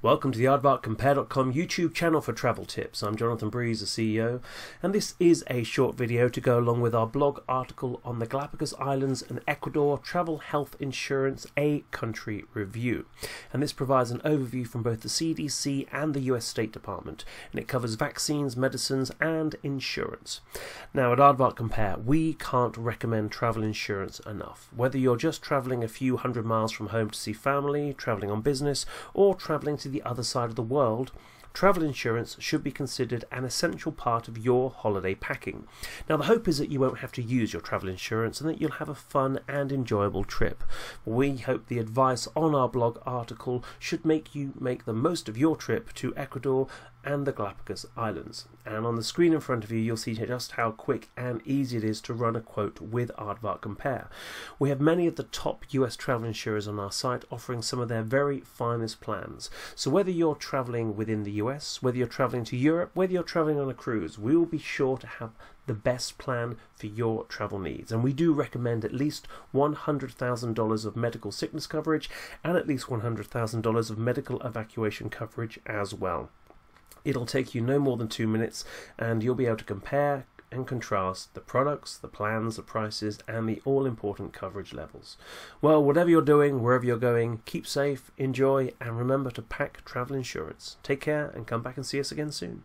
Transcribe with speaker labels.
Speaker 1: Welcome to the aardvarkcompare.com YouTube channel for travel tips. I'm Jonathan Breeze, the CEO, and this is a short video to go along with our blog article on the Galapagos Islands and Ecuador Travel Health Insurance A Country Review. And this provides an overview from both the CDC and the US State Department, and it covers vaccines, medicines, and insurance. Now, at Aardvark Compare, we can't recommend travel insurance enough. Whether you're just traveling a few hundred miles from home to see family, traveling on business, or traveling to the other side of the world, travel insurance should be considered an essential part of your holiday packing. Now, the hope is that you won't have to use your travel insurance and that you'll have a fun and enjoyable trip. We hope the advice on our blog article should make you make the most of your trip to Ecuador and the Galapagos Islands. And on the screen in front of you, you'll see just how quick and easy it is to run a quote with Aardvark Compare. We have many of the top US travel insurers on our site offering some of their very finest plans. So whether you're traveling within the US, whether you're traveling to Europe, whether you're traveling on a cruise, we will be sure to have the best plan for your travel needs. And we do recommend at least $100,000 of medical sickness coverage and at least $100,000 of medical evacuation coverage as well. It'll take you no more than two minutes and you'll be able to compare and contrast the products, the plans, the prices, and the all important coverage levels. Well, whatever you're doing, wherever you're going, keep safe, enjoy, and remember to pack travel insurance. Take care and come back and see us again soon.